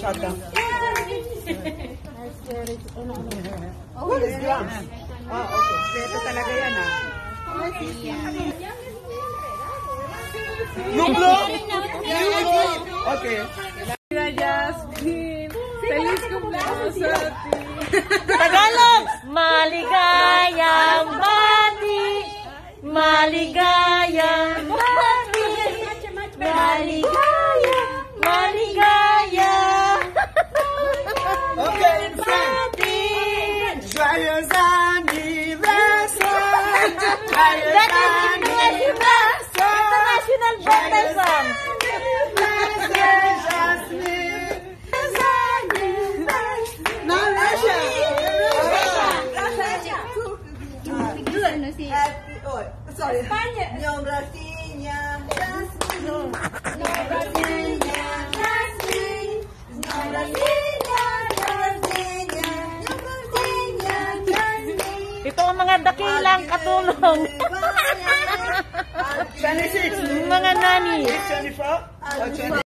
Shut down. What is drums? Ah, okay. Ito talaga yan ah. Blow? Okay. Jasmine, feliz cumpleaños a ti. Tagalog! Maligayang Maligayang bati! Maligaya! Maligaya! Okay, in French. Bati! Joyeux anniversaire! Joyeux That is international! International birthday song! anniversaire, Jasmine! No, Russia! Happy, oh, sorry. No, Brasilia, Jasmine. No, Brasilia, Jasmine. No, Brasilia, Brasilia. No, Brasilia, Jasmine. Ito ang mga dakilang katulong. 26. mga nani. 24?